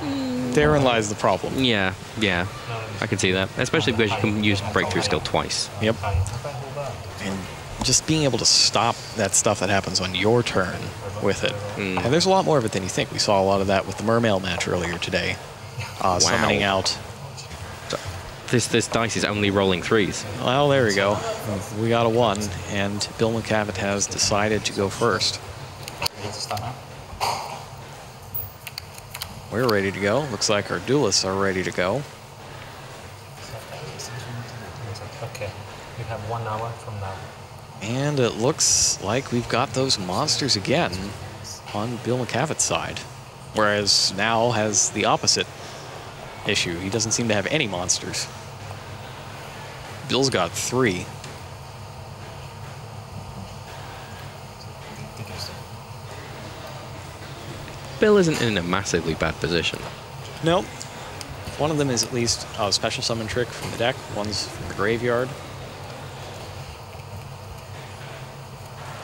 Therein lies the problem. Yeah, yeah. I can see that. Especially because you can use breakthrough skill twice. Yep. And just being able to stop that stuff that happens on your turn with it. Mm. And there's a lot more of it than you think. We saw a lot of that with the Mermail match earlier today. Uh, Summoning out. This this dice is only rolling threes. Well, there we go. We got a one, and Bill McCavitt has decided to go first. We're ready to go. Looks like our duelists are ready to go. Okay, you have one hour from now. And it looks like we've got those monsters again on Bill McCavitt's side. Whereas Nao has the opposite issue. He doesn't seem to have any monsters. Bill's got three. Bill isn't in a massively bad position. Nope. One of them is at least a special summon trick from the deck. One's from the graveyard.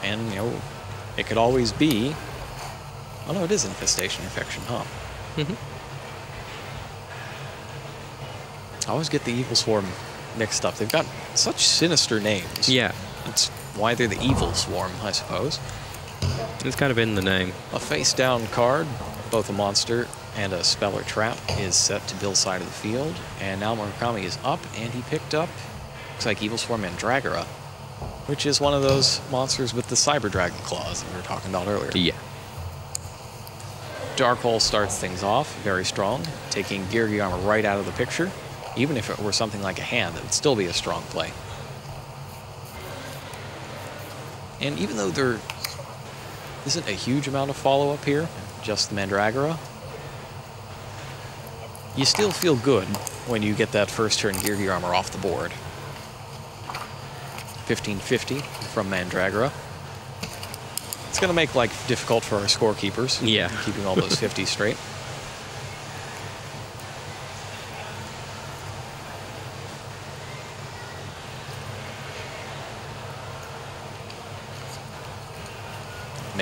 And, you know, it could always be... Oh, no, it is Infestation Infection, huh? Mm -hmm. I always get the Evil Swarm mixed up. They've got such sinister names. Yeah, It's why they're the Evil Swarm, I suppose. It's kind of in the name. A face-down card, both a monster and a spell or trap, is set to Bill's side of the field. And now Murakami is up, and he picked up, looks like Evil Swarm Mandragora, which is one of those monsters with the Cyber Dragon claws that we were talking about earlier. Yeah. Dark Hole starts things off very strong, taking Gear Armor right out of the picture. Even if it were something like a hand, it would still be a strong play. And even though there isn't a huge amount of follow-up here, just the Mandragora, you still feel good when you get that first turn Geargi Armor off the board. 1550 from Mandragora. It's going to make life difficult for our scorekeepers. Yeah. Keeping all those 50s straight.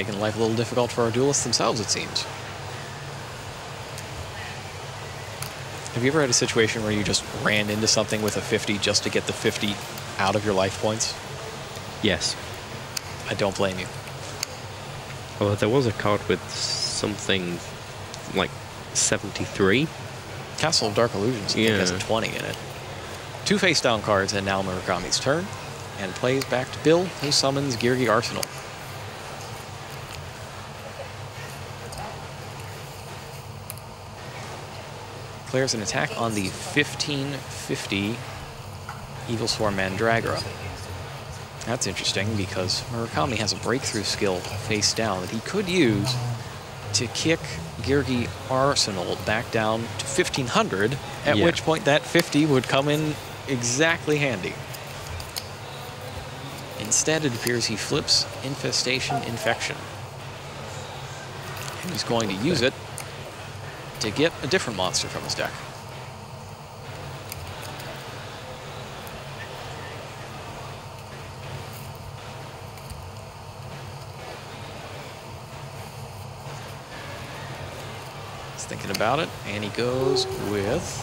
Making life a little difficult for our duelists themselves, it seems. Have you ever had a situation where you just ran into something with a 50 just to get the 50 out of your life points? Yes. I don't blame you. Although there was a card with something like 73. Castle of Dark Illusions, I think, has a 20 in it. Two face down cards, and now Murakami's turn. And plays back to Bill, who summons Geargi Arsenal. Declares an attack on the 1550 Evil Swarm Mandragora. That's interesting because Murakami has a breakthrough skill face down that he could use to kick Geargi Arsenal back down to 1500, at Yeah. which point that 50 would come in exactly handy. Instead, it appears he flips Infestation Infection. And he's going to use it to get a different monster from his deck. He's thinking about it, and he goes with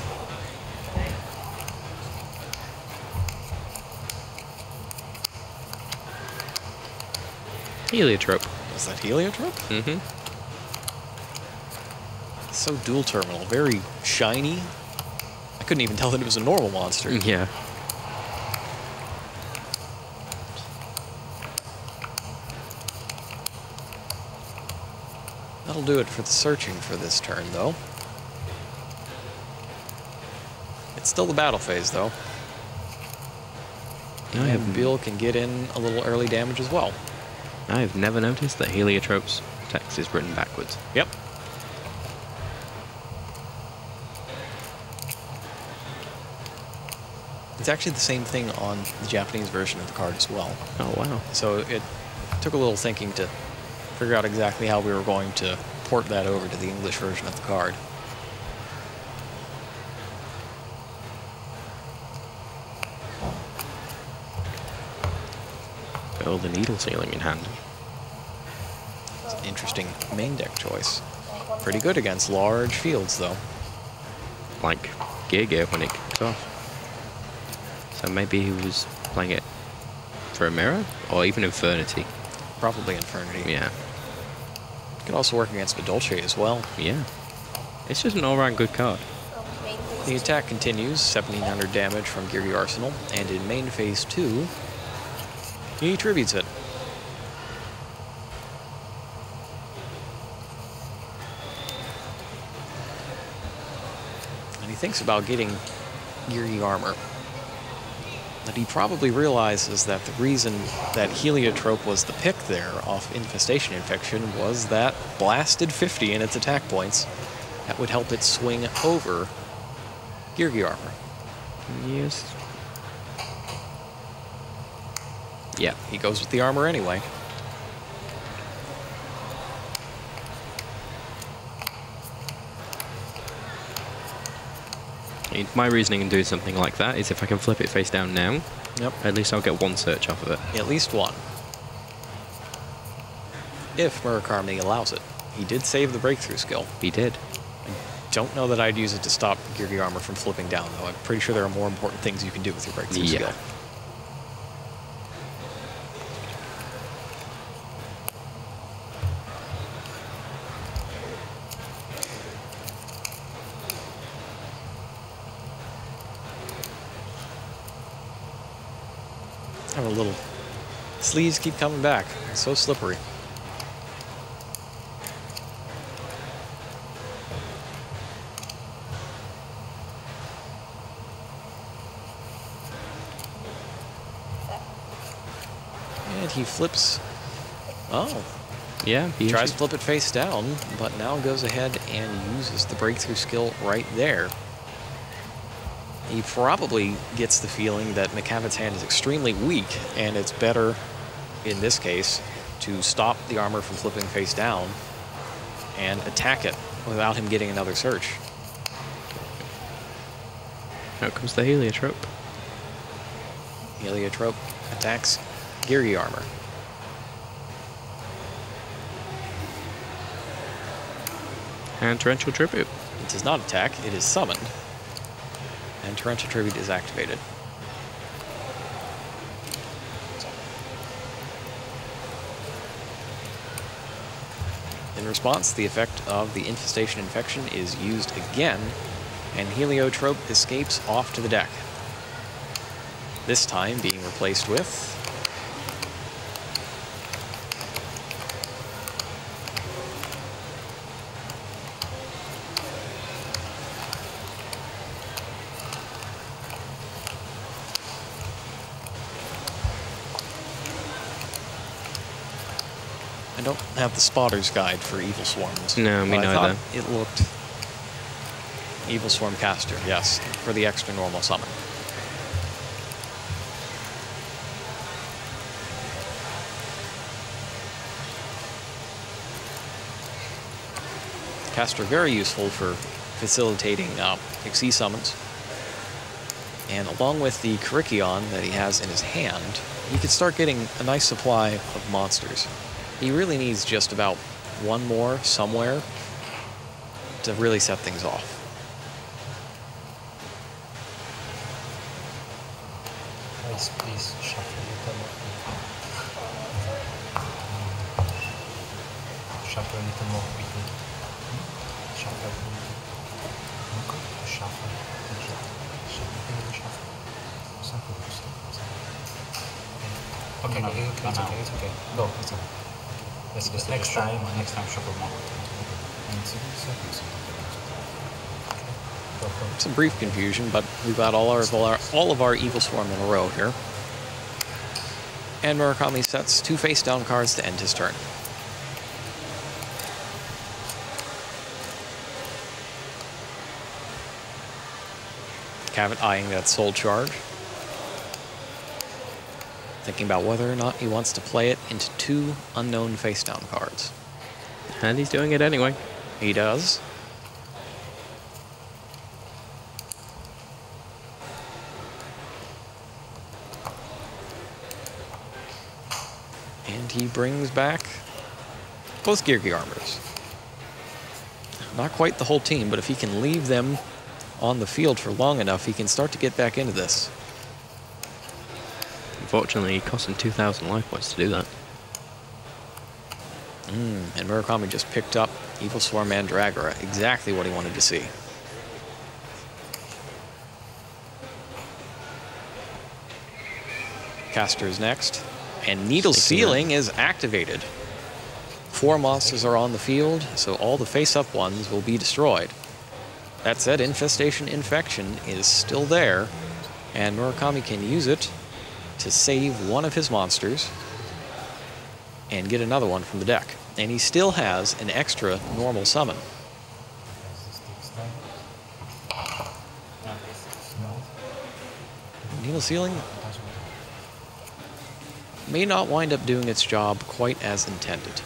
Heliotrope. is that Heliotrope? Mm-hmm. So Duel Terminal, very shiny. I couldn't even tell that it was a normal monster. Yeah. That'll do it for the searching for this turn, though. It's still the battle phase, though. I have, Bill can get in a little early damage as well. I have never noticed that Heliotrope's text is written backwards. Yep. It's actually the same thing on the Japanese version of the card as well. Oh, wow. So it took a little thinking to figure out exactly how we were going to port that over to the English version of the card. Oh, the Needle Ceiling in hand. It's an interesting main deck choice. Pretty good against large fields, though. Like Gear when it kicks off. So maybe he was playing it for a mirror? Or even Infernity. Probably Infernity. Yeah. Could also work against Madolche as well. Yeah. It's just an all-round good card. The attack continues, 1700 damage from Geargi Arsenal, and in main phase 2, he tributes it. And he thinks about getting Geargi armor. But he probably realizes that the reason that Heliotrope was the pick there off Infestation Infection was that blasted 50 in its attack points. That would help it swing over Geargi armor. Yes. Yeah, he goes with the armor anyway. My reasoning in doing something like that is if I can flip it face down now, Yep. at least I'll get one search off of it. At least one. If Murakami allows it. He did save the breakthrough skill. He did. I don't know that I'd use it to stop Geargi armor from flipping down, though. I'm pretty sure there are more important things you can do with your breakthrough Yeah. skill. Have a little. Sleeves keep coming back. It's so slippery. And he flips. Oh, Yeah, he tries to flip it face down, but now goes ahead and uses the breakthrough skill right there. He probably gets the feeling that McCavitt's hand is extremely weak, and it's better, in this case, to stop the armor from flipping face down and attack it without him getting another search. Out comes the heliotrope. Heliotrope attacks Geargi armor. And torrential tribute. It does not attack, it is summoned. Torrential Tribute is activated. In response, the effect of the Infestation Infection is used again, and Heliotrope escapes off to the deck. This time being replaced with I don't have the spotter's guide for Evil Swarms. No, me neither. It looked Evil Swarm Castor, yes, for the extra normal summon. Castor very useful for facilitating uh, XE summons. And along with the Kerykeion that he has in his hand, he could start getting a nice supply of monsters. He really needs just about one more somewhere to really set things off. Please, please shuffle a little more. Shuffle a little more quickly. Shuffle a little more. Shuffle. Shuffle. Shuffle. Shuffle. Shuffle. Shuffle. Okay, okay, okay, it's okay, it's okay. Go, it's okay. Let's just next time, next time shuffle more. Go, go. Some brief confusion, but we've got all our, all our all of our Evil Swarm in a row here. And Murakami sets two face down cards to end his turn. Cavett eyeing that soul charge. Thinking about whether or not he wants to play it into two unknown face down cards. And he's doing it anyway. He does. And he brings back both Geargi armors. Not quite the whole team, but if he can leave them on the field for long enough, he can start to get back into this. Unfortunately, it cost him 2,000 life points to do that. Mm, and Murakami just picked up Evil Swarm Mandragora, exactly what he wanted to see. Castor is next, and Needle Sticking up. Is activated. Four monsters are on the field, so all the face-up ones will be destroyed. That said, Infestation Infection is still there, and Murakami can use it to save one of his monsters and get another one from the deck and he still has an extra normal summon. Needle ceiling may not wind up doing its job quite as intended.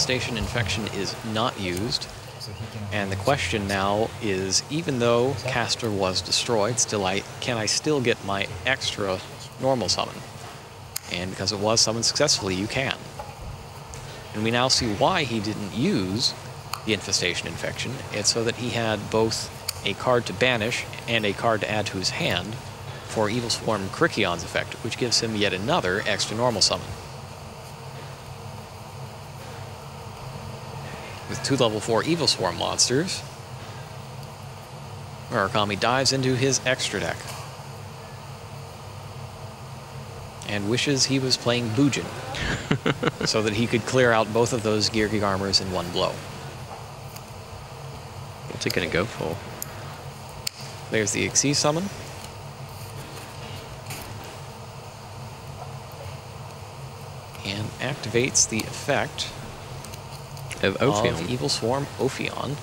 Infestation Infection is not used, So he can. and the question now is even though Castor was destroyed, still I can I still get my extra normal summon? And because it was summoned successfully, you can. And we now see why he didn't use the Infestation Infection. It's so that he had both a card to banish and a card to add to his hand for Evil Swarm Kerykeion's effect, which gives him yet another extra normal summon. With two level 4 Evil Swarm monsters, Murakami dives into his extra deck and wishes he was playing Bujin so that he could clear out both of those Geargi armors in one blow. What's it going to go for? There's the Xyz summon. And activates the effect Of Ophion. of Evil Swarm Ophion.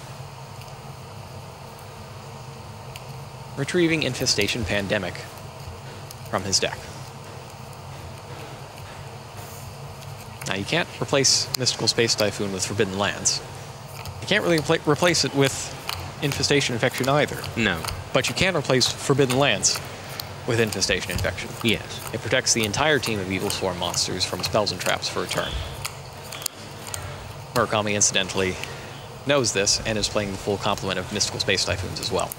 Retrieving Infestation Pandemic from his deck. Now, you can't replace Mystical Space Typhoon with Forbidden Lance. You can't really replace it with Infestation Infection either. No. But you can replace Forbidden Lance with Infestation Infection. Yes. It protects the entire team of Evil Swarm monsters from spells and traps for a turn. Murakami, incidentally, knows this and is playing the full complement of Mystical Space Typhoons as well.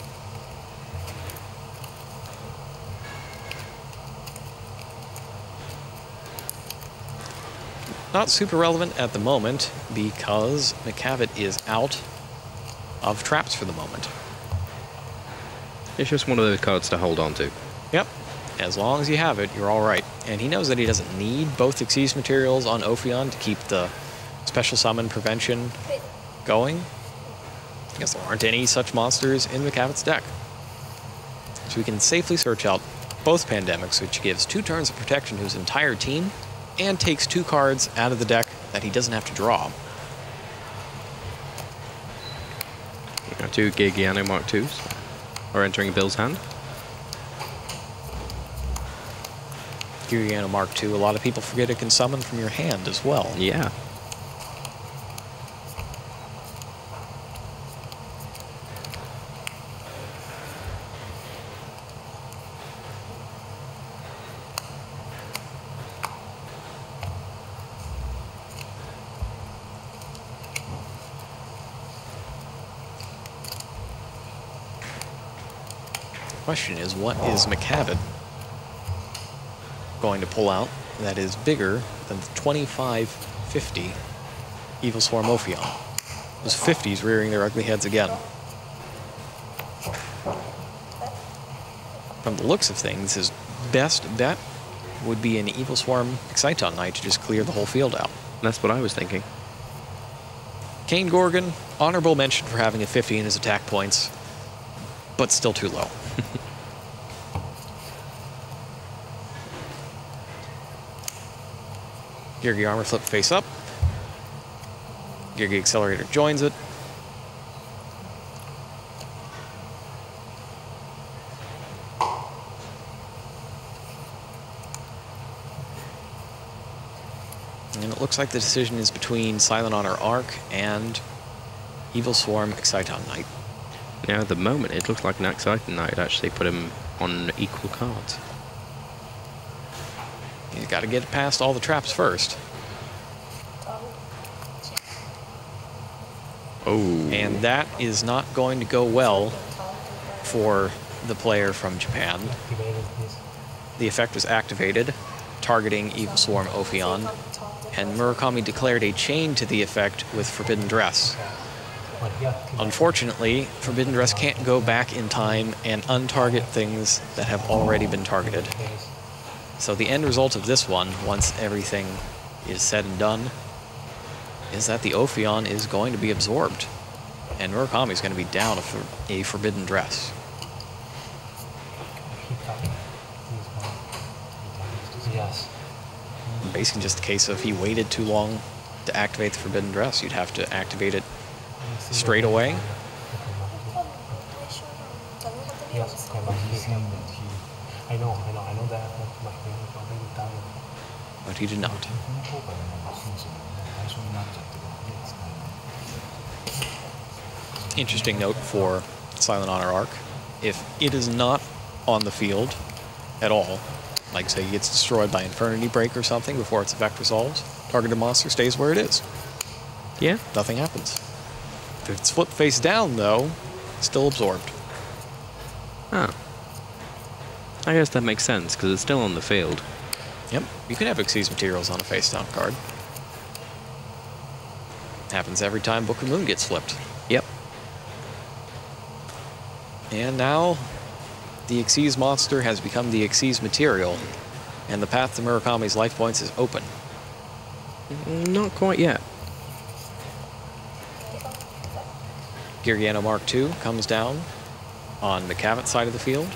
Not super relevant at the moment because McCavitt is out of traps for the moment. It's just one of those cards to hold on to. Yep. As long as you have it, you're all right. And he knows that he doesn't need both Xyz materials on Ophion to keep the special summon prevention going. Because there aren't any such monsters in McCavitt's deck. So we can safely search out both Pandemics, which gives two turns of protection to his entire team, and takes two cards out of the deck that he doesn't have to draw. Two Geargiano Mark IIs are entering Bill's hand. Geargiano Mark II, a lot of people forget it can summon from your hand as well. Yeah. Question is, what is McCavitt going to pull out that is bigger than the 2550 Evil Swarm Ophion? Those 50s rearing their ugly heads again. From the looks of things, his best bet would be an Evil Swarm Exciton Knight to just clear the whole field out. That's what I was thinking. Kane Gorgon, honorable mention for having a 50 in his attack points, but still too low. Geargi Armor flip face up. Geargi Accelerator joins it. And it looks like the decision is between Silent Honor Arc and Evil Swarm Exciton Knight. Now, at the moment, it looks like an Exciton Knight actually put him on equal cards. He's got to get past all the traps first. Oh. And that is not going to go well for the player from Japan. The effect was activated, targeting Evil Swarm Ophion, and Murakami declared a chain to the effect with Forbidden Dress. When he activated Unfortunately, Forbidden Dress can't go back in time and untarget things that have already been targeted. So the end result of this one, once everything is said and done, is that the Ophion is going to be absorbed. And Murakami is going to be down a, for, a Forbidden Dress. he got this one. Yes. Basically just a case of he waited too long to activate the Forbidden Dress. You'd have to activate it Straight away? Yes, okay, but he said that he. I know, I know, I know that. But he did not. Interesting note for Silent Honor Arc. If it is not on the field at all, like say it gets destroyed by Infernity Break or something before its effect resolves, targeted monster stays where it is. Yeah. Nothing happens. If it's flipped face down, though, it's still absorbed. I guess that makes sense because it's still on the field. Yep, you can have Xyz materials on a face down card. Happens every time Book of Moon gets flipped. Yep. And now, the Xyz monster has become the Xyz material, and the path to Murakami's life points is open. Mm, not quite yet. Geargiano Mark II comes down on McCavitt's side of the field.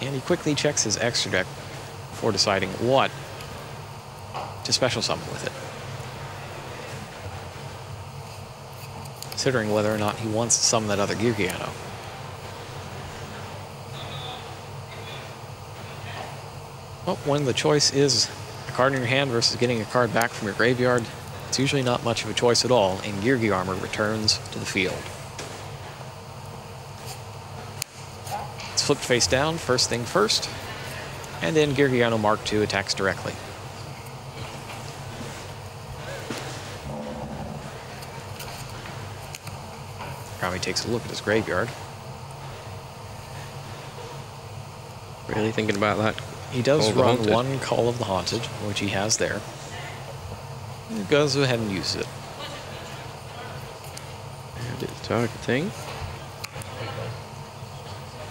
And he quickly checks his extra deck before deciding what to special summon with it. Considering whether or not he wants to summon that other Geargiano. Well, when the choice is a card in your hand versus getting a card back from your graveyard, it's usually not much of a choice at all, and Geargi Armor returns to the field. Flipped face down, first thing first, and then Geargiano Mark II attacks directly. Rami takes a look at his graveyard. Really thinking about that. He does run Haunted. one Call of the Haunted, which he has there. He goes ahead and uses it. And it's targeting.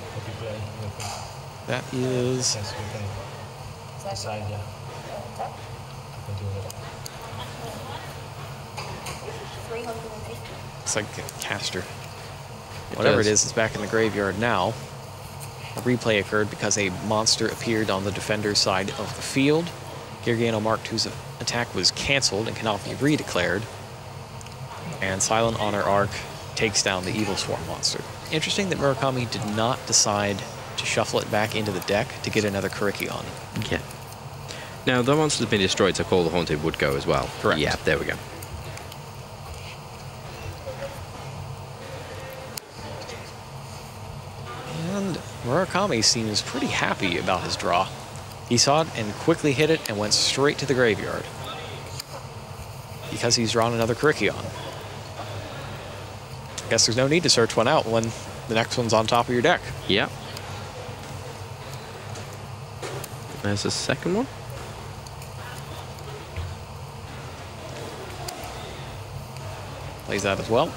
What you play with him. That is Yes, we play. Decide, yeah. You can do it. It's like a caster. Whatever it does. is, it's back in the graveyard now. A replay occurred because a monster appeared on the defender's side of the field. Geargiano Mark II's attack was canceled and cannot be redeclared. And Silent Honor Arc takes down the Evil Swarm monster. Interesting that Murakami did not decide to shuffle it back into the deck to get another Kerykeion. Yeah. Now, the monster's been destroyed, so Call the Haunted would go as well. Correct. Yeah, there we go. And Murakami seems pretty happy about his draw. He saw it and quickly hit it and went straight to the graveyard. Because he's drawn another Kerykeion. I guess there's no need to search one out when the next one's on top of your deck. Yeah. There's a second one. Plays that as well.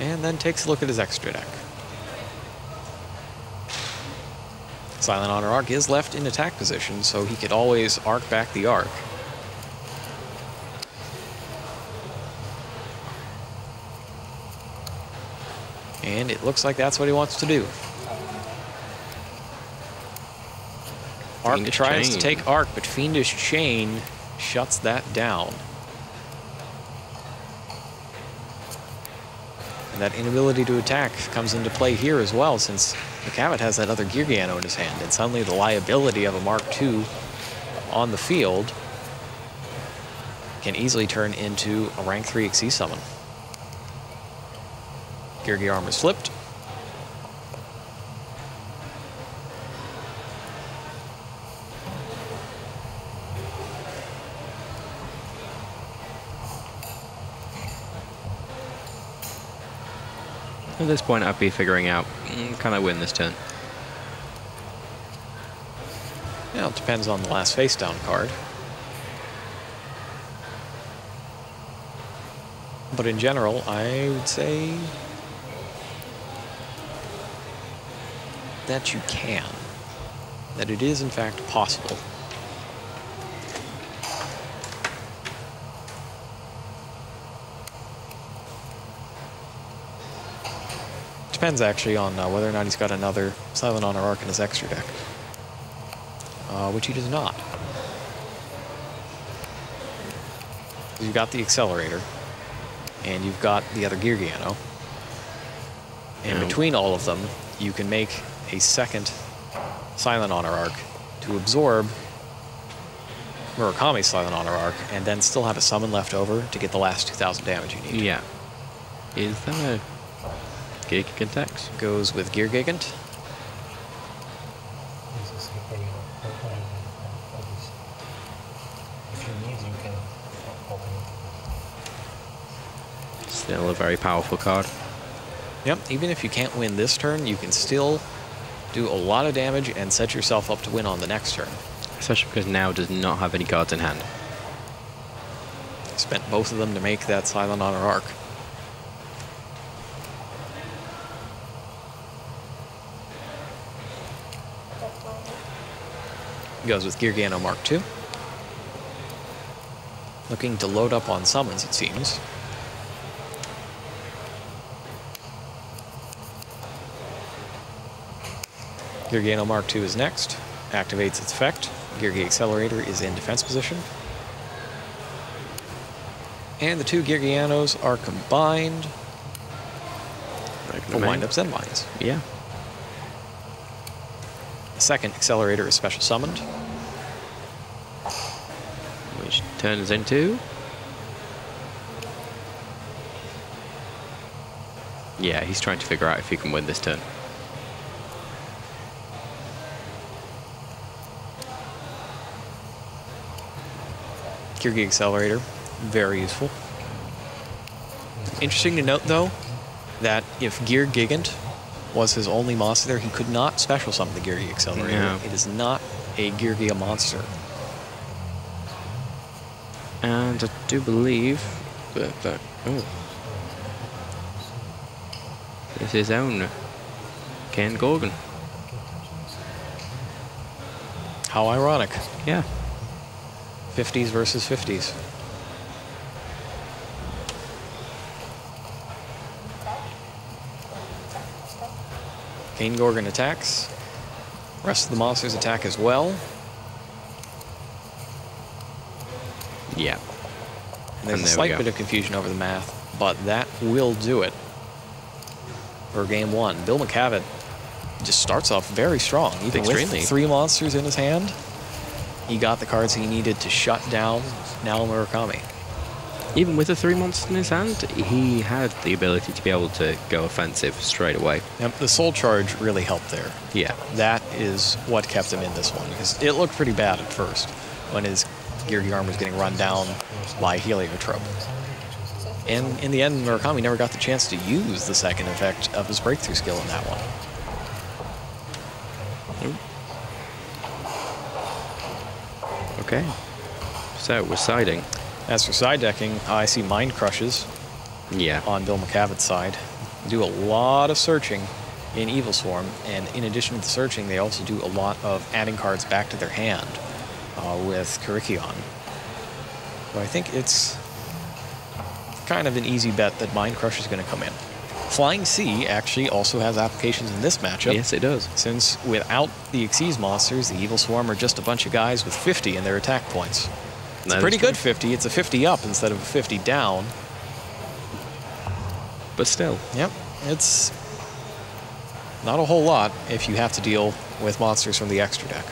And then takes a look at his extra deck. Silent Honor Arc is left in attack position, so he could always arc back the arc. And it looks like that's what he wants to do. Arc tries to take Arc, but Fiendish Chain shuts that down. And that inability to attack comes into play here as well, since McCavitt has that other Geargiano in his hand, and suddenly the liability of a Mark II on the field can easily turn into a rank 3 Xyz summon. Geargi armor's flipped. At this point, I'd be figuring out, mm, can I win this turn? Yeah, it depends on the last face down card. But in general, I would say that you can. That it is, in fact, possible. Depends, actually, on uh, whether or not he's got another Silent Honor Arc in his extra deck. Uh, which he does not. You've got the Accelerator, and you've got the other Geargiano. And Yeah. between all of them, you can make a second Silent Honor Arc to absorb Murakami's Silent Honor Arc, and then still have a summon left over to get the last 2,000 damage you need. Yeah. Is that a attacks? Goes with Gear Gigant. This is very obvious. If you need, you can open it. Still a very powerful card. Yep, even if you can't win this turn, you can still do a lot of damage and set yourself up to win on the next turn. Especially because Nao does not have any cards in hand. Spent both of them to make that Silent Honor arc. Goes with Geargiano Mark II. Looking to load up on summons, it seems. Geargiano Mark II is next. Activates its effect. Geargi Accelerator is in defense position. And the two Geargianos are combined for windups and mines. Yeah. Second Accelerator is special summoned. Which turns into. Yeah, he's trying to figure out if he can win this turn. Geargi Accelerator, very useful. Interesting to note, though, that if Gear Gigant was his only monster there, he could not special summon the Geargi Accelerator. No. It is not a Geargia monster. And I do believe that that. Oh. It's his own Ken Gorgon. How ironic. Yeah. 50s versus 50s. Kane Gorgon attacks. Rest of the monsters attack as well. Yeah. And there's And a there we slight bit of confusion over the math, but that will do it for game one. Bill McCavitt just starts off very strong. Even Extremely. with three monsters in his hand, he got the cards he needed to shut down Naomi Murakami. Even with the three monsters in his hand, he had the ability to be able to go offensive straight away. Yep, the soul charge really helped there. Yeah. That is what kept him in this one because it looked pretty bad at first when his Geargi arm was getting run down by Heliotrope. And in the end, Murakami never got the chance to use the second effect of his breakthrough skill in that one. Okay. So we're siding. As for side decking, I see Mind Crushes Yeah. on Bill McCavitt's side. Do a lot of searching in Evil Swarm, and in addition to the searching, they also do a lot of adding cards back to their hand uh, with Kerykeion. So I think it's kind of an easy bet that Mind Crush is going to come in. Flying Sea actually also has applications in this matchup. Yes, it does. Since without the Xyz monsters, the Evil Swarm are just a bunch of guys with 50 in their attack points. It's a pretty good 50. It's a 50 up instead of a 50 down. But still, Yep, it's Not a whole lot if you have to deal with monsters from the extra deck.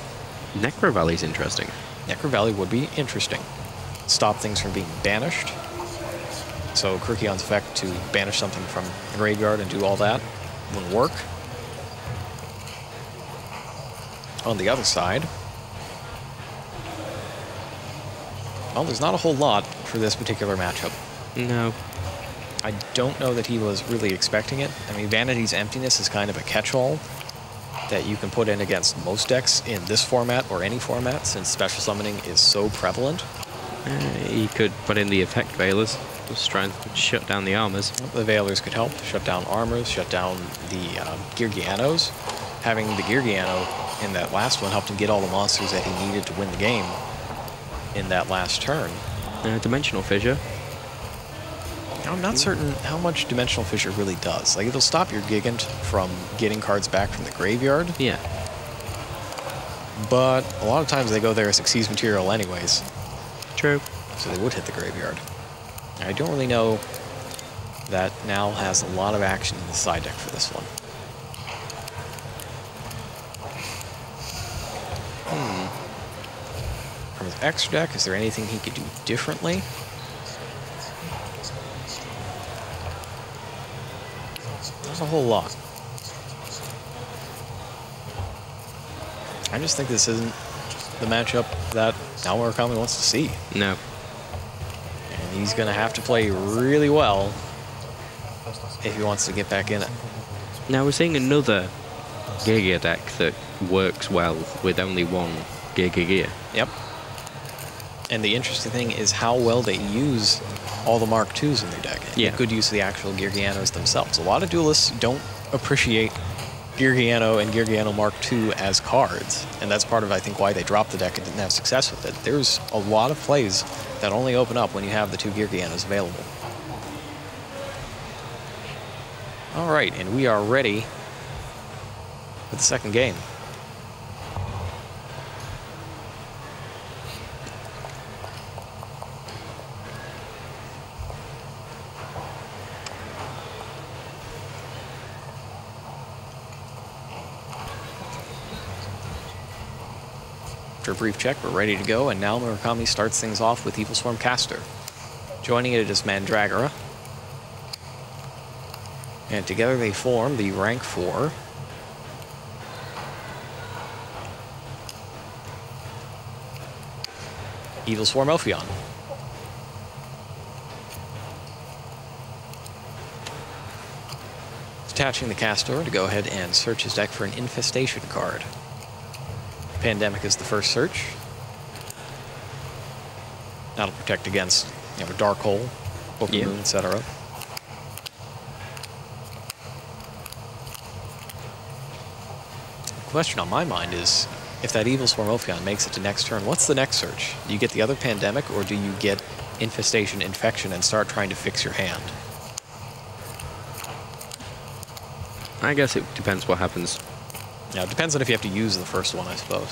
Necro Valley's interesting. Necro Valley would be interesting. Stop things from being banished. So Kerykeion's effect to banish something from the graveyard and do all that wouldn't work. On the other side, well, there's not a whole lot for this particular matchup. No. I don't know that he was really expecting it. I mean, Vanity's Emptiness is kind of a catch-all that you can put in against most decks in this format or any format since special summoning is so prevalent. Uh, he could put in the effect veilers. Just try and shut down the armors. The Veilers could help shut down armors, shut down the uh, Geargianos. Having the Geargiano in that last one helped him get all the monsters that he needed to win the game in that last turn. Uh, Dimensional Fissure. I'm not certain how much Dimensional Fissure really does. Like, it'll stop your Gigant from getting cards back from the graveyard, Yeah. but a lot of times they go there as Xyz material anyways, True. so they would hit the graveyard. I don't really know that Nao has a lot of action in the side deck for this one. Hmm. From his extra deck, is there anything he could do differently? There's a whole lot. I just think this isn't the matchup that Nao Murakami wants to see. No. And he's going to have to play really well if he wants to get back in it. Now we're seeing another Giga deck that works well with only one Giga Gear. Yep. And the interesting thing is how well they use all the Mark IIs in their deck. Yeah. Good use of the actual Geargianos themselves. A lot of duelists don't appreciate Geargiano and Geargiano Mark II as cards. And that's part of, I think, why they dropped the deck and didn't have success with it. There's a lot of plays that only open up when you have the two Geargianos available. All right, and we are ready for the second game. After a brief check, we're ready to go, and now Murakami starts things off with Evil Swarm Castor. Joining it is Mandragora. And together they form the rank 4. Evil Swarm Ophion. Detaching the Castor to go ahead and search his deck for an Infestation card. Pandemic is the first search. That'll protect against, you know, Dark Hole, of Yeah. Moon, etc. The question on my mind is, if that Evil Swarm Ophion makes it to next turn, what's the next search? Do you get the other Pandemic, or do you get Infestation, Infection, and start trying to fix your hand? I guess it depends what happens. Now, it depends on if you have to use the first one, I suppose.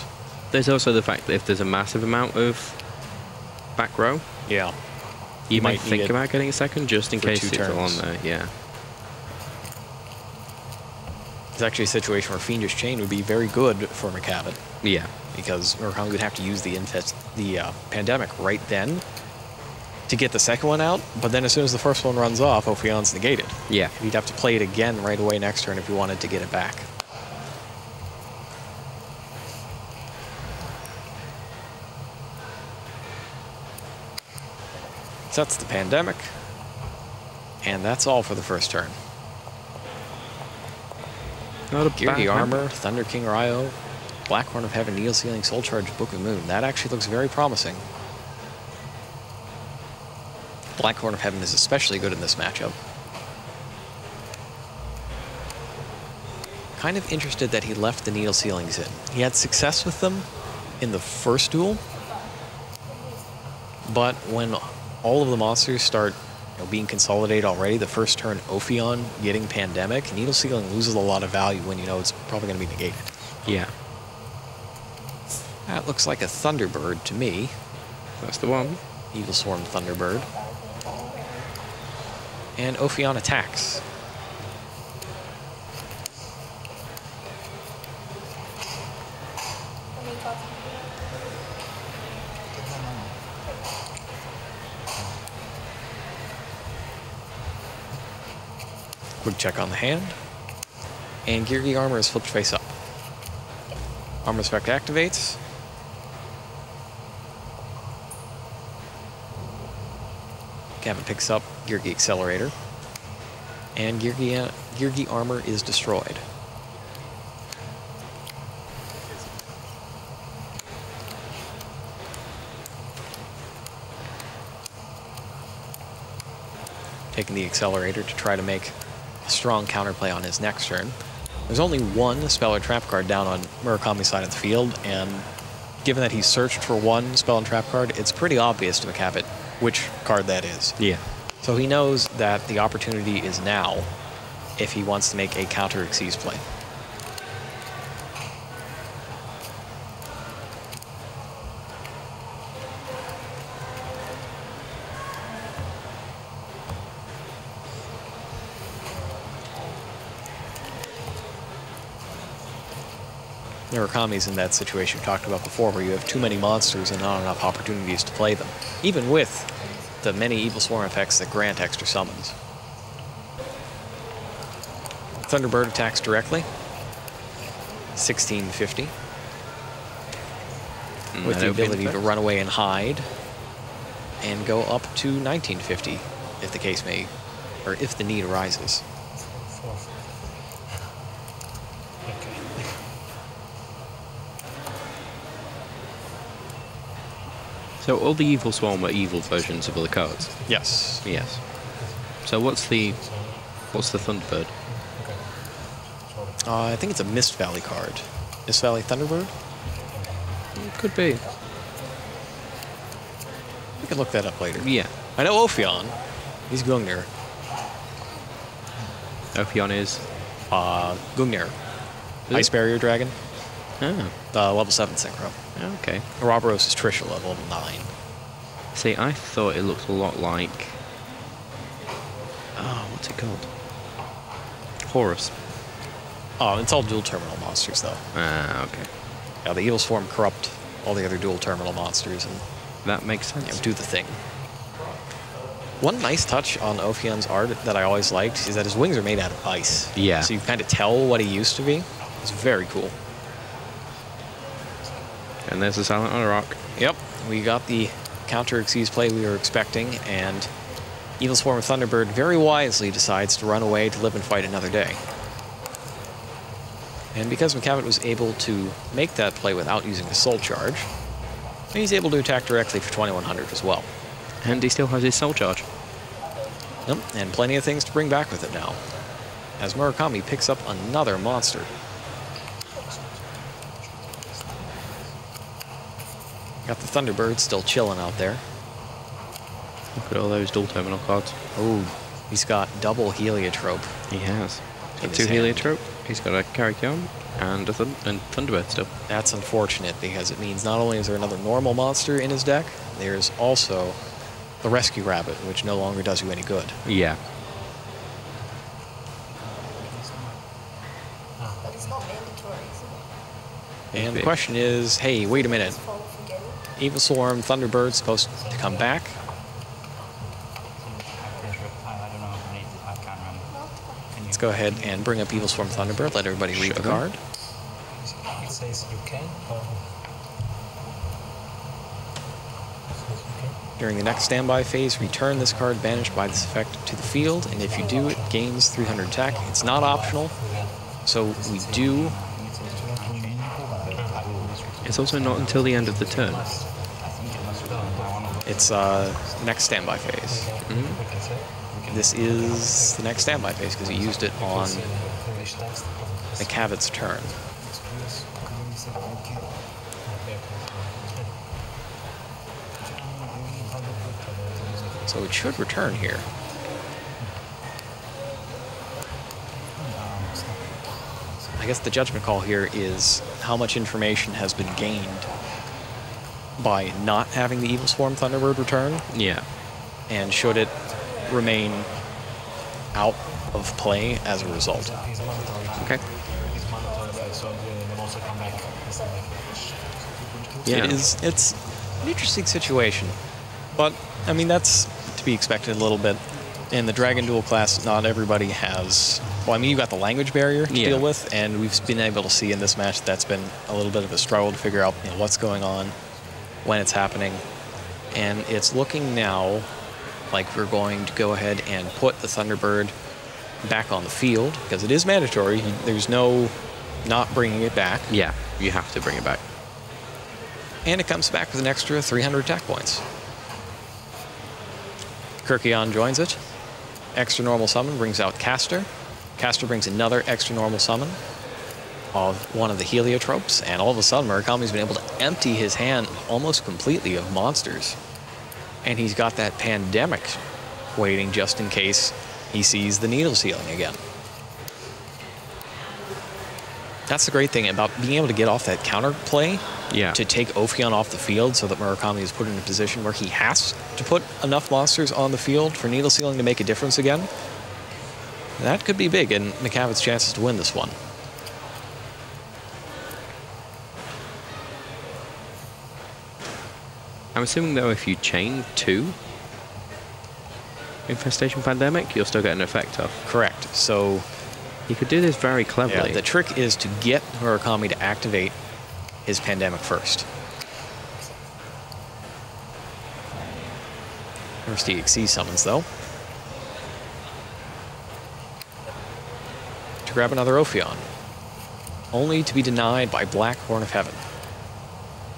There's also the fact that if there's a massive amount of back row, Yeah. you, You might think about getting a second just in case two it's all on turns. there. Yeah. It's actually a situation where Fiendish Chain would be very good for McCavitt. Yeah. because Murakami would have to use the infest, the uh, pandemic right then to get the second one out. But then as soon as the first one runs off, Ophion's negated. Yeah. He'd have to play it again right away next turn if he wanted to get it back. That's the pandemic. And that's all for the first turn. Not a Geargi Armor, Thunder King Rai-Oh, Blackhorn of Heaven, Needle Ceiling, Soul Charge, Book of Moon. That actually looks very promising. Black Horn of Heaven is especially good in this matchup. Kind of interested that he left the Needle Ceilings in. He had success with them in the first duel, but when all of the monsters start you know, being consolidated already, the first turn Ophion getting Pandemic, Needle Ceiling loses a lot of value when you know it's probably going to be negated. Yeah. That looks like a Thunderbird to me. That's the one. Evil Swarm Thunderbird. And Ophion attacks. Check on the hand. And Geargi armor is flipped face up. Armor spec activates. Gavin picks up Geargi accelerator. And Geargi, uh, armor is destroyed. Taking the accelerator to try to make strong counterplay on his next turn. There's only one spell or trap card down on Murakami's side of the field, and given that he searched for one spell and trap card, it's pretty obvious to McCavitt which card that is. Yeah. So he knows that the opportunity is now if he wants to make a counter Xyz play. Murakami's in that situation we talked about before where you have too many monsters and not enough opportunities to play them, even with the many Evil Swarm effects that grant extra summons. Thunderbird attacks directly. 1650. Mm, with the ability to run away and hide. And go up to 1950 if the case may, or if the need arises. So all the evil swarm are evil versions of other cards. Yes. Yes. So what's the what's the Thunderbird? okay. Uh, I think it's a Mist Valley card. Mist Valley Thunderbird? Could be. We can look that up later. Yeah. I know Ophion. He's Gungnir. Ophion is. Uh, Gungnir. Ice? Barrier Dragon. Oh. Uh, level 7 Synchro. Okay. Ouroboros is Trishula level 9. See, I thought it looked a lot like. Oh, what's it called? Horus. Oh, it's all duel terminal monsters, though. Ah, okay. Yeah, the Evil Swarm corrupt all the other duel terminal monsters and That makes you know, sense. do the thing. One nice touch on Ophion's art that I always liked is that his wings are made out of ice. Yeah. So you kind of tell what he used to be. It's very cool. And there's the Silent Honor ARK. Yep, we got the counter Xyz play we were expecting, and Evil Swarm of Thunderbird very wisely decides to run away to live and fight another day. And because McCavitt was able to make that play without using a soul charge, he's able to attack directly for 2100 as well. And he still has his soul charge. Yep, and plenty of things to bring back with it now. As Murakami picks up another monster. Got the Thunderbird still chilling out there. Look at all those duel terminal cards. Oh, he's got double heliotrope. He has. He's In got two his hand. Heliotrope. He's got a Kerykeion and a thun- and Thunderbird still. That's unfortunate because it means not only is there another normal monster in his deck, there's also the Rescue Rabbit, which no longer does you any good. Yeah. But it's not mandatory. And the question is, hey, wait a minute. It's for forgetting. Evil Swarm, Thunderbird supposed to come back? I don't know. I, need, I can't remember. No, Can you, Let's go ahead and bring up Evil Swarm Thunderbird. Let everybody read the card. It says you it says you can. During the next standby phase, return this card banished by this effect to the field, and if you do, it gains 300 attack. It's not optional, so we do. It's also not until the end of the turn. It's uh, next standby phase. Can say. This is the next standby phase because he used it on text. McCavitt's turn. So it should return here. I guess the judgment call here is how much information has been gained by not having the Evil Swarm Thunderbird return, Yeah. and should it remain out of play as a result. Okay. He's mandatory, so the, the monster come back. It's like, Yeah. It is. It's an interesting situation, but I mean that's to be expected a little bit. In the Dragon Duel class, not everybody has. Well, I mean, you've got the language barrier to Yeah. deal with, and we've been able to see in this match that's been a little bit of a struggle to figure out you know, what's going on, when it's happening. And it's looking now like we're going to go ahead and put the Thunderbird back on the field because it is mandatory. There's no not bringing it back. Yeah, you have to bring it back. And it comes back with an extra 300 attack points. Kerykeion joins it. Extra normal summon brings out Castor. Castor brings another extra normal summon of one of the heliotropes, and all of a sudden Murakami's been able to empty his hand almost completely of monsters. And he's got that pandemic waiting just in case he sees the needle ceiling again. That's the great thing about being able to get off that counterplay Yeah. to take Ophion off the field so that Murakami is put in a position where he has to put enough monsters on the field for Needle Ceiling to make a difference again. That could be big in McCavitt's chances to win this one. I'm assuming though, if you chain two infestation pandemic, you'll still get an effect off. Correct. So You could do this very yeah, cleverly. the trick is to get Murakami to activate his pandemic first. First EXC summons though. To grab another Ophion. Only to be denied by Black Horn of Heaven.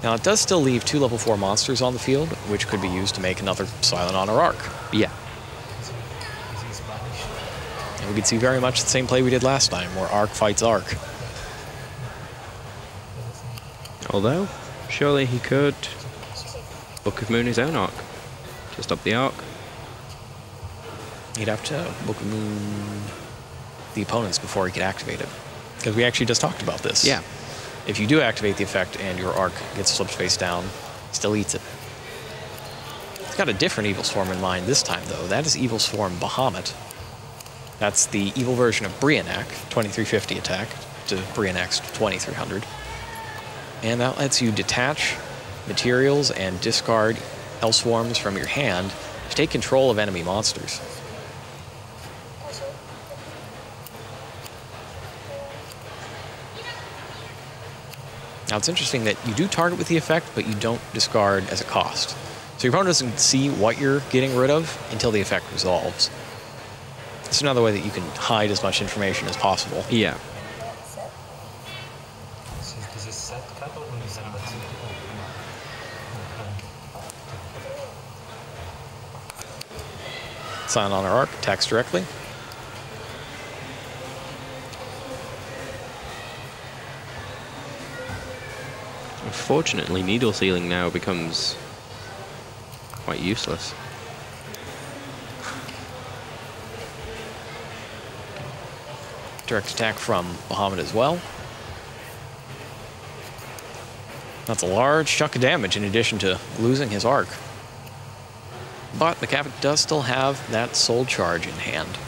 Now it does still leave two level 4 monsters on the field, which could be used to make another Silent Honor ARK. yeah. Is he, is he Spanish? And we could see very much the same play we did last time, where Arc fights Arc. Although, surely he could Book of Moon his own arc to stop the arc. He'd have to Book of Moon the opponents before he could activate it. Because we actually just talked about this. Yeah. If you do activate the effect and your arc gets flipped face down, still eats it. It's got a different Evil Swarm in mind this time, though. That is Evil Swarm Bahamut. That's the evil version of Brionac, 2350 attack to Brionac's 2300. And that lets you detach materials and discard Hell Swarms from your hand to take control of enemy monsters. Now it's interesting that you do target with the effect, but you don't discard as a cost. So your opponent doesn't see what you're getting rid of until the effect resolves. It's another way that you can hide as much information as possible. Yeah. This is, this is set cut or is that that's it? Sign on our arc, attacks directly. Unfortunately, needle ceiling now becomes quite useless. Direct attack from Bahamut as well. That's a large chunk of damage in addition to losing his arc. But the McCavitt does still have that soul charge in hand.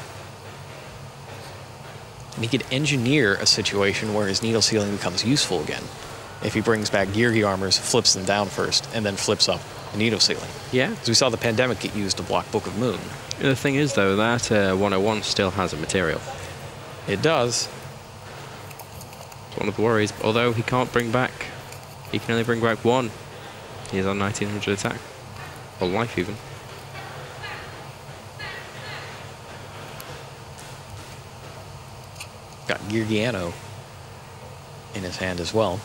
And he could engineer a situation where his needle ceiling becomes useful again. If he brings back Geargi armors, flips them down first, and then flips up needle ceiling. Yeah. Because we saw the pandemic get used to block Book of Moon. The thing is, though, that uh, 101 still has a material. It does. It's one of the worries. Although he can't bring back, he can only bring back one. He's on 1900 attack, or life even. Got Geargiano in his hand as well.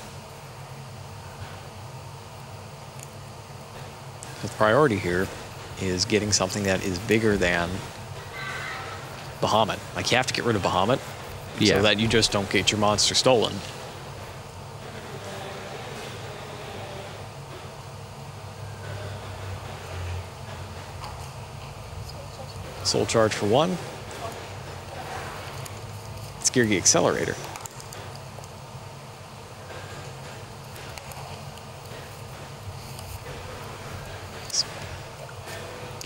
The priority here is getting something that is bigger than Bahamut. Like you have to get rid of Bahamut Yeah. so that you just don't get your monster stolen. Soul charge for one. It's Geargi Accelerator.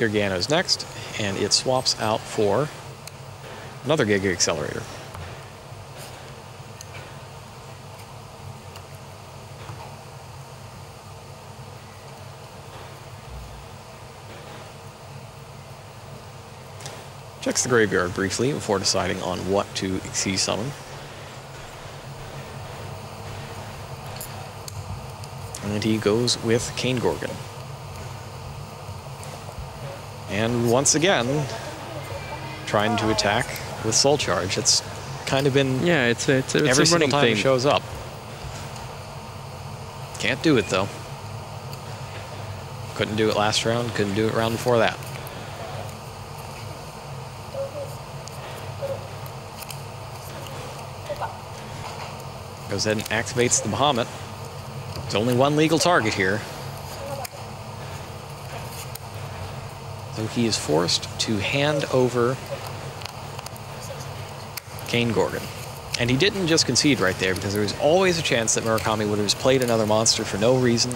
Geargiano's next, and it swaps out for another Geargi Accelerator. Checks the graveyard briefly before deciding on what to Xyz summon. And he goes with Kane Gorgon. And once again, trying to attack with Soul Charge. It's kind of been Yeah, it's a, it's a, it's every a single running time theme. it shows up. Can't do it though. Couldn't do it last round, couldn't do it round before that. Goes ahead and activates the Bahamut. There's only one legal target here. So he is forced to hand over Kane Gorgon. And he didn't just concede right there because there was always a chance that Murakami would have just played another monster for no reason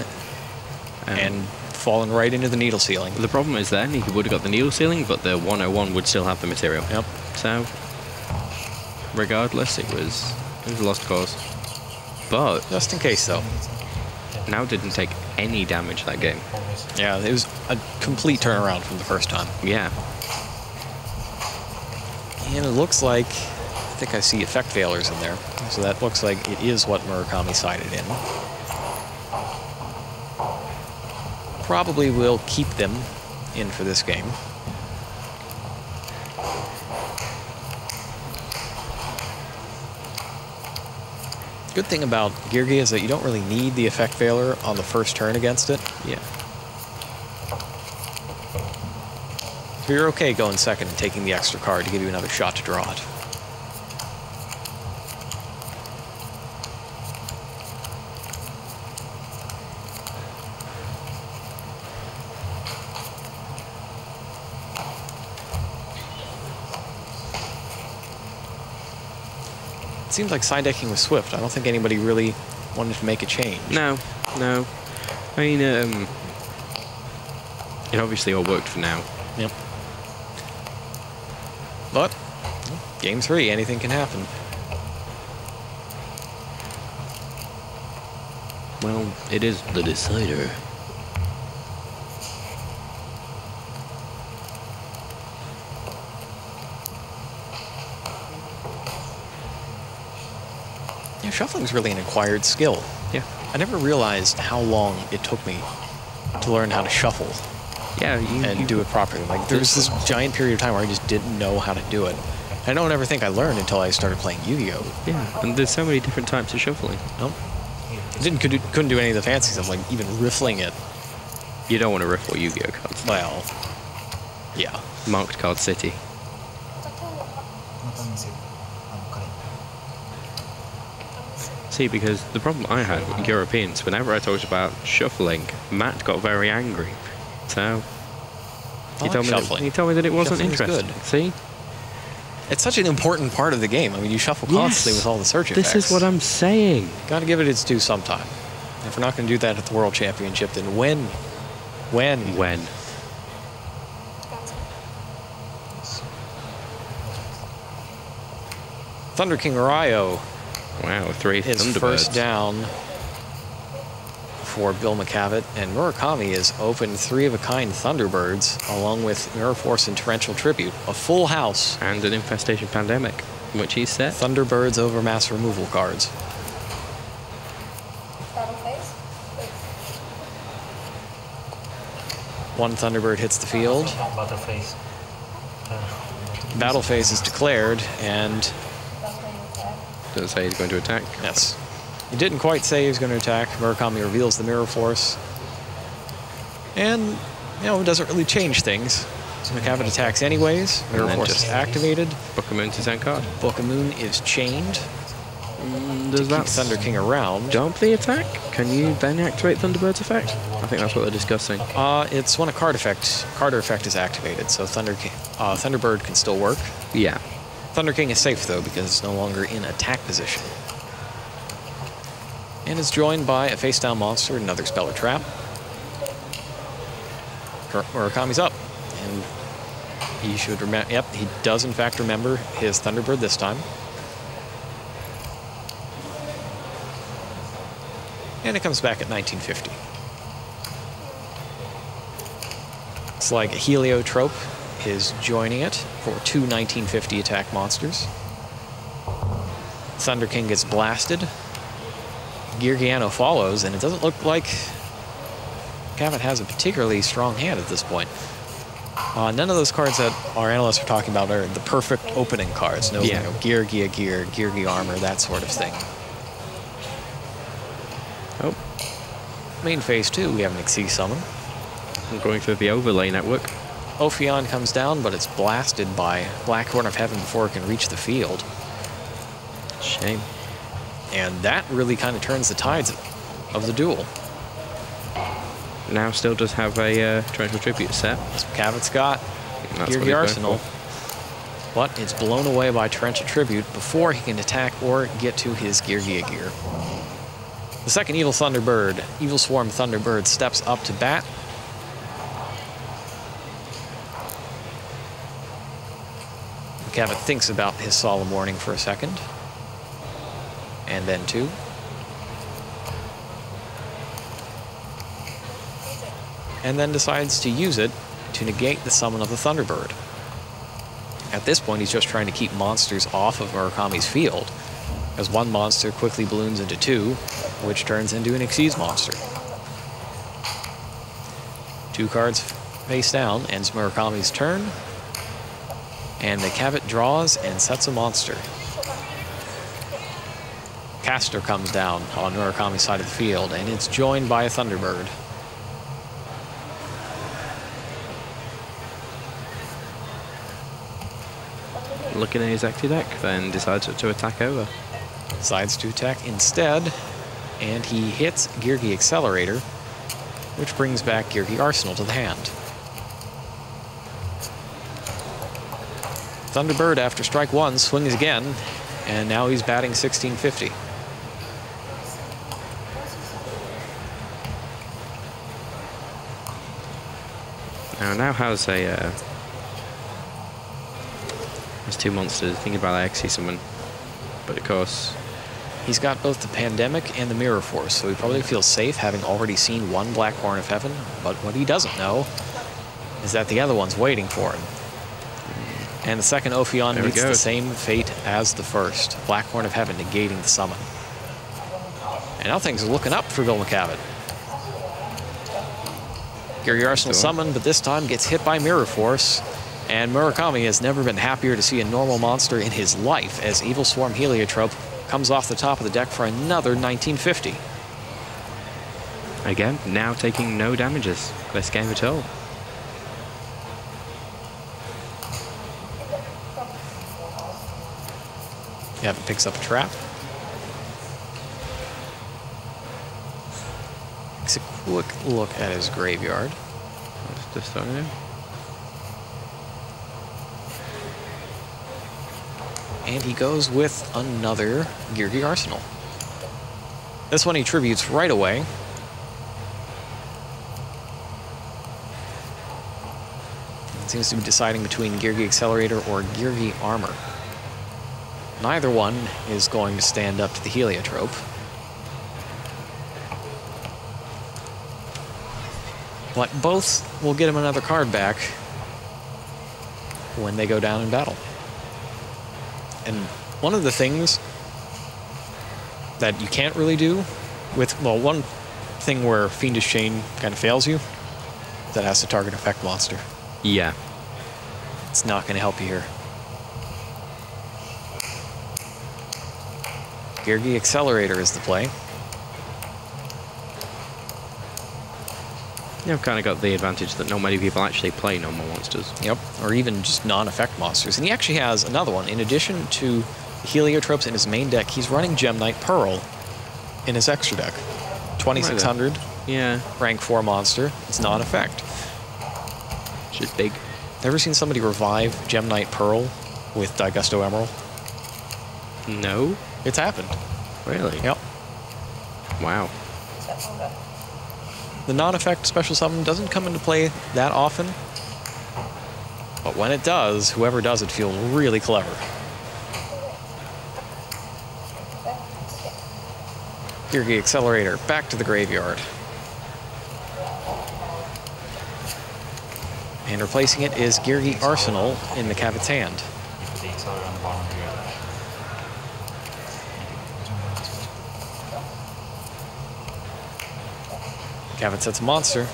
Um, and fallen right into the needle ceiling. the problem is then he would have got the needle ceiling, but the 101 would still have the material. Yep. So, regardless, it was it was a lost cause. But Just in case, though. now didn't take any damage that game. Yeah, it was a complete turnaround from the first time. Yeah. And it looks like, I think I see effect failures in there. So that looks like it is what Murakami sided in. Probably will keep them in for this game. Good thing about Geargi is that you don't really need the effect failure on the first turn against it. Yeah. So you're okay going second and taking the extra card to give you another shot to draw it. It seems like side decking was swift. I don't think anybody really wanted to make a change. No, no. I mean, um, it obviously all worked for now. Yep. But, game three, anything can happen. Well, it is the decider. Yeah, shuffling's really an acquired skill. Yeah. I never realized how long it took me to learn how to shuffle yeah, you, and you, do it properly. Like there was this giant period of time where I just didn't know how to do it. I don't ever think I learned until I started playing Yu-Gi-Oh. Yeah, and there's so many different types of shuffling. Nope. Didn't could, couldn't do any of the fancy stuff, like even riffling it. You don't want to riffle Yu-Gi-Oh cards. Well, yeah. Marked card city. See, because the problem I had with Europeans, whenever I talked about shuffling, Matt got very angry so uh, he like told me that, he told me that it wasn't Shuffling's good. interesting. See, It's such an important part of the game. I mean, you shuffle constantly Yes. with all the search this effects. is what I'm saying. Got to give it its due sometime. If we're not going to do that at the World Championship, then when? When? When? Thunder King Rai-Oh Wow, three is Thunderbirds. first down for Bill McCavitt, and Murakami has opened three of a kind Thunderbirds along with Mirror Force and Torrential Tribute. A full house. and an infestation pandemic, which he set. Thunderbirds over mass removal cards. Battle phase. One Thunderbird hits the field. Butterface. Battle phase is declared, and That's when you attack. Doesn't say he's going to attack. yes, he didn't quite say he was going to attack. Murakami reveals the Mirror Force, and you know it doesn't really change things. So McCavitt attacks anyways. Mirror then Force just- is activated. Book a moon to his card. Book of Moon is chained. Mm, does Keep that Thunder King around. jump the attack? Can you then activate Thunderbird's effect? I think that's what they're discussing. Uh, it's when a card effect, Carter effect is activated, so Thunder King, uh, Thunderbird can still work. Yeah. Thunder King is safe though because it's no longer in attack position. And is joined by a face down monster, another spell or trap. Mur- Murakami's up. And he should remember. Yep, he does in fact remember his Thunderbird this time. And it comes back at 1950. It's like heliotrope is joining it for two 1950 attack monsters. Thunder King gets blasted. Geargiano follows, and it doesn't look like Cavitt has a particularly strong hand at this point. Uh, none of those cards that our analysts are talking about are the perfect opening cards. No, Yeah. you know, gear, gear, gear, gear, gear armor, that sort of thing. Oh, Main phase two, we have an Xyz summon. I'm going for the overlay network. Ophion comes down, but it's blasted by Black Horn of Heaven before it can reach the field. Shame. And that really kind of turns the tides of the duel. Now still does have a uh, torrential tribute set. So Cavitt's got That's Gear going Arsenal, but it's blown away by Torrential Tribute before he can attack or get to his Gear Gear Gear. The second Evil Thunderbird, Evil Swarm Thunderbird, steps up to bat. Cavitt thinks about his solemn warning for a second. And then two. And then decides to use it to negate the summon of the Thunderbird. At this point, he's just trying to keep monsters off of Murakami's field, as one monster quickly balloons into two, which turns into an Xyz monster. Two cards face down, ends Murakami's turn, and the Cavitt draws and sets a monster. Castor comes down on Murakami's side of the field, and it's joined by a Thunderbird. Looking at his active deck, then decides to attack over. decides to attack instead, and he hits Geargi Accelerator, which brings back Geargi Arsenal to the hand. Thunderbird, after strike one, swings again, and now he's batting 1650. Now, now has a uh, has two monsters. Thinking about that Xyz summon, but of course, He's got both the Pandemic and the Mirror Force, so he probably feels safe having already seen one Black Horn of Heaven, but what he doesn't know is that the other one's waiting for him. And the second Ophion meets the same fate as the first, Black Horn of Heaven negating the summon. And now things are looking up for Bill McCavitt. Geargi Arsenal So- summon, but this time gets hit by Mirror Force. And Murakami has never been happier to see a normal monster in his life as Evil Swarm Heliotrope comes off the top of the deck for another 1950. again, now taking no damages this game at all. Gavin picks up a trap. A quick look at his graveyard. And he goes with another Geargi Arsenal. This one he tributes right away. It Seems to be deciding between Geargi Accelerator or Geargi Armor. Neither one is going to stand up to the Heliotrope. But both will get him another card back when they go down in battle. And one of the things that you can't really do with, well, one thing where Fiendish Chain kind of fails you, that has to target effect monster. Yeah, It's not going to help you here. Geargi Accelerator is the play. You've kind of got the advantage that not many people actually play normal monsters. Yep. Or even just non-effect monsters. And he actually has another one. In addition to heliotropes in his main deck, he's running Gem Knight Pearl in his extra deck. 2600, Yeah, rank 4 monster. It's non-effect. which is big. Ever seen somebody revive Gem Knight Pearl with Daigusto Emeral? No, It's happened. really. Yep. Wow. The non-effect special summon doesn't come into play that often. But when it does, whoever does it feels really clever. Geargi Accelerator, back to the graveyard. And replacing it is Geargi Arsenal in McCavitt's hand. You put the accelerator on the bottom of your edge. Cavitt sets a monster.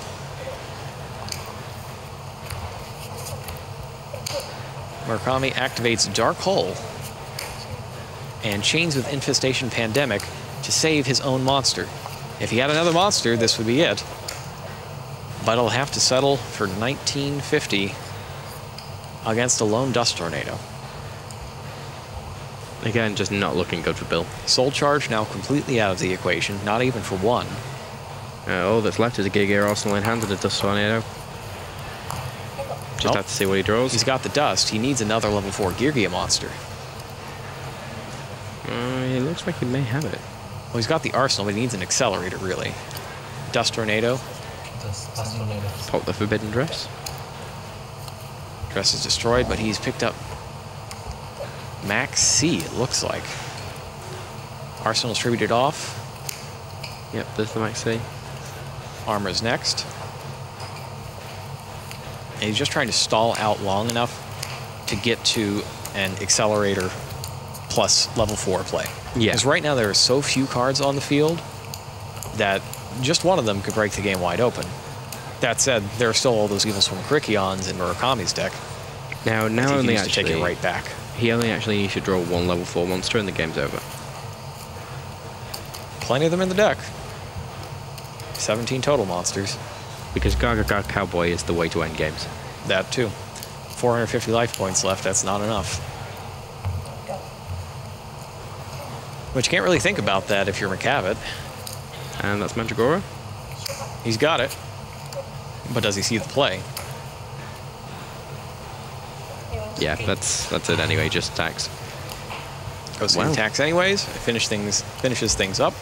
Murakami activates Dark Hole and chains with Infestation Pandemic to save his own monster. If he had another monster, this would be it. But he'll have to settle for 1950 against a lone dust tornado. Again, just not looking good for Bill. Soul Charge now completely out of the equation, not even for one. Uh, all that's left is a Geargi Arsenal in hand and a Dust Tornado. Just Nope. have to see what he draws. He's got the dust. He needs another level 4 Geargia monster. Uh, it looks like he may have it. Well, he's got the arsenal, but he needs an accelerator, really. Dust Tornado. Das, das Tornado. Pop the Forbidden Dress. Dress is destroyed, but he's picked up Max C, it looks like. Arsenal's tributed off. Yep, there's the Max C. Armor's next. And he's just trying to stall out long enough to get to an accelerator plus level 4 play. Yeah. Because right now there are so few cards on the field that just one of them could break the game wide open. That said, there are still all those Evil Swarm Kerykeions in Murakami's deck. Now, now he only use to actually, take it right back. he only actually needs to draw one level 4 monster and the game's over. Plenty of them in the deck. 17 total monsters. Because Gaga Gaga Cowboy is the way to end games. That too. 450 life points left, that's not enough. But you can't really think about that if you're McCavitt. And that's Mandragora. He's got it. But does he see the play? Yeah, that's that's it anyway, just attacks. Oh, Goes Wow. attacks anyways. Finish things, finishes things up.